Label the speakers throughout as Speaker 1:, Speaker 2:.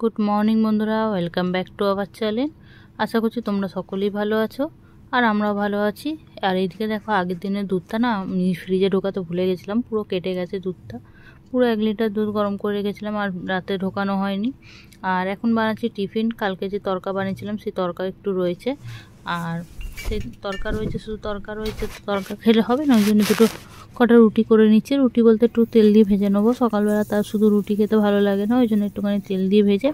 Speaker 1: Good morning বন্ধুরা। Welcome back to our channel আশা করছি তোমরা সকলেই ভালো আছো, আর আমরাও ভালো আছি। আর এইদিকে দেখো, আগের দিনের দুধটা না, আমি ফ্রিজে ঢোকাতে ভুলে গেছিলাম, পুরো কেটে গেছে দুধটা। পুরো এক লিটার দুধ গরম করে রেখেছিলাম, আর রাতে ঢোকানো হয়নি। আর এখন বানাচ্ছি টিফিন। কালকে যে তরকা বানিয়েছিলাম, সেই তরকা একটু রয়েছে। আর সেই তরকা রয়েছে, শুধু তরকা রয়েছে, তরকা খেলে হবে না, ওই জন্য দুটো কটা রুটি করে নিচ্ছি। রুটি বলতে একটু তেল দিয়ে ভেজে নেব। সকালবেলা তার শুধু রুটি খেতে ভালো লাগে না, ওই জন্য একটুখানি তেল দিয়ে ভেজে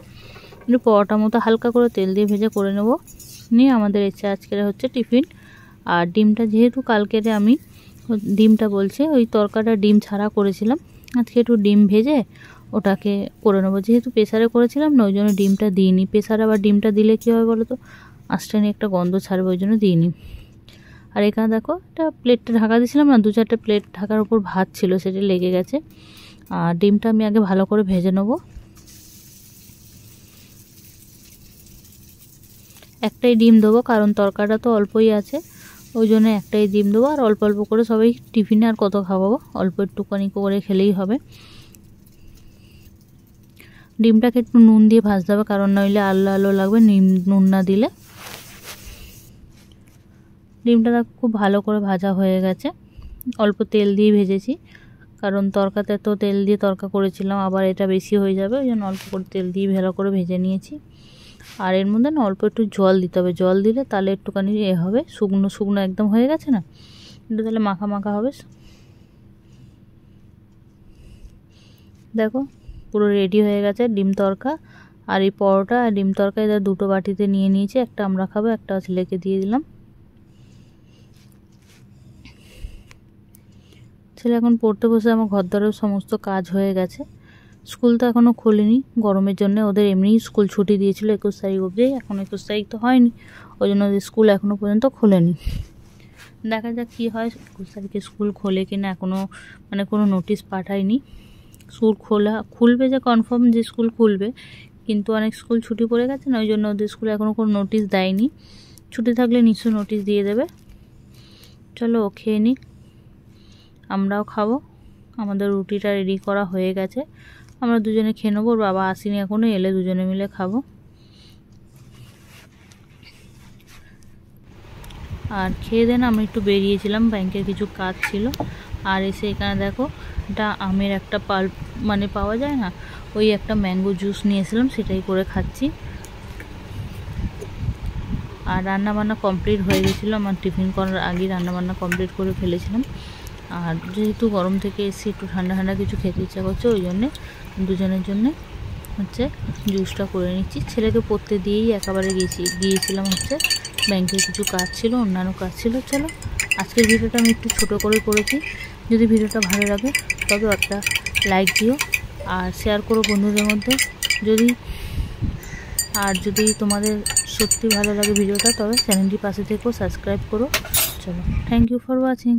Speaker 1: একটু পরোটা মতো হালকা করে তেল দিয়ে ভেজে করে নেব। নিয়ে আমাদের এসে আজকের হচ্ছে টিফিন। আর ডিমটা যেহেতু কালকের আমি ডিমটা বলছে, ওই তরকাটা ডিম ছাড়া করেছিলাম। আজকে একটু ডিম ভেজে ওটাকে করে নেব। যেহেতু প্রেসারে করেছিলাম না, ওই জন্য ডিমটা দিইনি। প্রেসারে আবার ডিমটা দিলে কী হবে বলো তো আস্টানি একটা গন্ধ ছাড়বে, ওই জন্য দিইনি। আর এখানে দেখো, একটা প্লেটটা ঢাকা দিয়েছিলাম না দু চারটে প্লেট ঢাকার উপর ভাত ছিল, সেটা লেগে গেছে। আর ডিমটা আমি আগে ভালো করে ভেজে নেব। একটাই ডিম দেবো, কারণ তরকাটা তো অল্পই আছে। ওই জন্য একটাই ডিম দেবো, আর অল্প অল্প করে সবাই টিফিনে আর কত খাওয়াবো অল্প একটুখানি করে খেলেই হবে। ডিমটাকে একটু নুন দিয়ে ভাজতে হবে, কারণ নইলে আলো আলো লাগবে নুন না দিলে। ডিমটা খুব ভালো করে ভাজা হয়ে গেছে। অল্প তেল দিয়ে ভেজেছি, কারণ তরকাতে তো তেল দিয়ে তরকা করেছিলাম, আবার এটা বেশি হয়ে যাবে, ওই জন্য অল্প করে তেল দিয়ে ভালো করে ভেজে নিয়েছি। আর এর মধ্যে না অল্প একটু জল দিতে হবে, জল দিলে তাহলে একটুখানি এ হবে, শুকনো শুকনো একদম হয়ে গেছে না? একটু তাহলে মাখা মাখা হবে। দেখো, পুরো রেডি হয়ে গেছে ডিম তরকা। আর এই পরোটা আর ডিম তরকা এদের দুটো বাটিতে নিয়ে নিয়েছি, একটা আমরা খাব, একটা ছেলেকে দিয়ে দিলাম। ছেলে এখন পড়তে বসে আমার ঘর দরের সমস্ত কাজ হয়ে গেছে। স্কুল তো এখনও খোলেনি। গরমের জন্য ওদের এমনিই স্কুল ছুটি দিয়েছিল একুশ তারিখ অবধি। এখন একুশ তারিখ তো হয়নি। ওই জন্য ওদের স্কুল এখনও পর্যন্ত খোলেনি। দেখা যাক কী হয়, একুশ তারিখে স্কুল খোলে কি না এখনও মানে কোনো নোটিশ পাঠায়নি। স্কুল খোলা, খুলবে যে কনফার্ম যে স্কুল খুলবে, কিন্তু অনেক স্কুল ছুটি পড়ে গেছে না, ওই জন্য ওদের স্কুলে এখনও কোনো নোটিশ দেয়নি। ছুটি থাকলে নিশ্চয়ই নোটিশ দিয়ে দেবে। চলো ও খেয়ে নিক। আমরাও খাব। আমাদের রুটিটা রেডি করা হয়ে গেছে। আমরা দুজনে খেয়ে নেব বাবা আসিনি এখনও এলে দুজনে মিলে খাব। আর খেয়ে দেন, আমি একটু বেরিয়েছিলাম, ব্যাংকের কিছু কাজ ছিল। আর এসে এখানে দেখো, এটা আমের একটা পাল মানে পাওয়া যায় না, ওই একটা ম্যাঙ্গো জুস নিয়েছিলাম, সেটাই করে খাচ্ছি। আর রান্নাবান্না কমপ্লিট হয়ে গেছিল, আমার টিফিন করার আগে রান্নাবান্না কমপ্লিট করে ফেলেছিলাম। আর যেহেতু গরম থেকে এসে একটু ঠান্ডা ঠান্ডা কিছু খেতে ইচ্ছা করছে, ওই জন্যে, দুজনের জন্যে হচ্ছে জুসটা করে নিচ্ছি। ছেলেকে পড়তে দিয়েই একেবারে গিয়েছি গিয়েছিলাম হচ্ছে ব্যাংকের কিছু কাজ ছিল, অন্যান্য কাজ ছিল। চলো, আজকের ভিডিওটা আমি একটু ছোটো করে করেছি। যদি ভিডিওটা ভালো লাগে, তবে একটা লাইক দিও আর শেয়ার করো বন্ধুদের মধ্যে। যদি আর যদি তোমাদের সত্যি ভালো লাগে ভিডিওটা, তবে চ্যানেলটি পাশে থেকেও সাবস্ক্রাইব করো। চলো থ্যাংক ইউ ফর ওয়াচিং